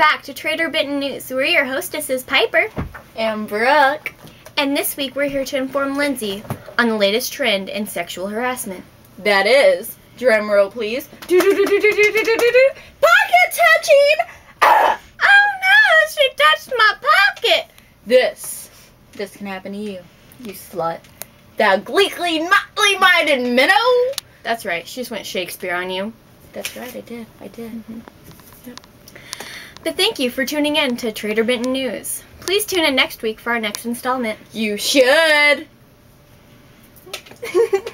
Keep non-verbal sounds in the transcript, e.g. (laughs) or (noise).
Back to Traitor Benton News. We're your hostesses, Piper. And Brooke. And this week we're here to inform Lindsay on the latest trend in sexual harassment. That is, drum roll please. Do-do-do-do-do-do-do-do-do. Pocket touching! Ah! (coughs) Oh no, she touched my pocket! This, this can happen to you, you slut. Thou gleekly, motley minded minnow! That's right, she just went Shakespeare on you. That's right, I did, I did. But thank you for tuning in to Traitor Benton News. Please tune in next week for our next installment. You should! (laughs)